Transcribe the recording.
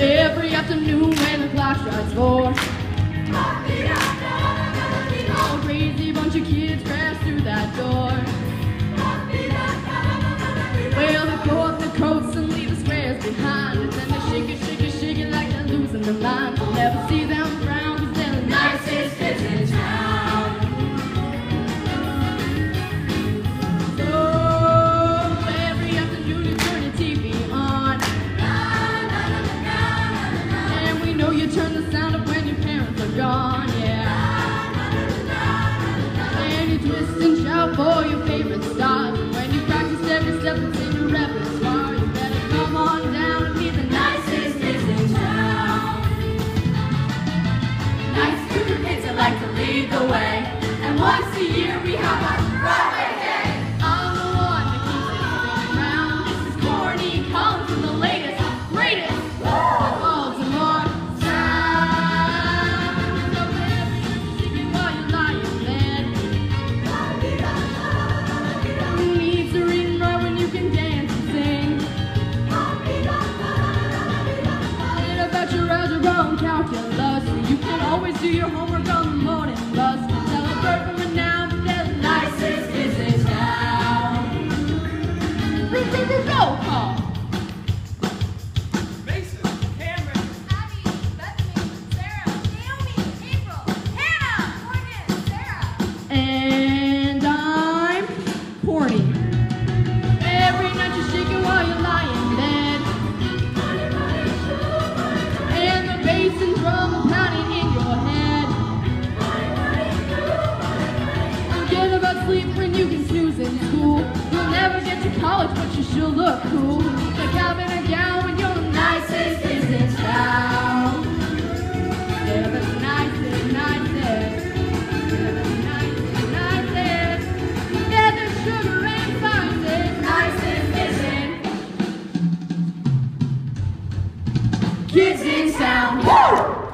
Every afternoon when the clock strikes four. A crazy bunch of kids crash through that door. Well, they pull up the coats and leave the squares behind. And then they shake it, shake it, shake it like they're losing their mind. You'll never see them frown And you and shout for your favorite stars. When you practice every step that's in your repertoire, you better come on down and be the nicest kids in town. Nice group kids that like to lead the way. And once do your homework on the morning bus. Tell a bird from a noun that they're the nicest kids in town. Roll call. When you can snooze in school. You'll never get to college, but you sure look cool. Like having a gown when you're the nicest kids in town. Yeah, the nicest, nicest. Nicest, nicest. Yeah, the sugar and spices, nicest in. Kids in town. Woo!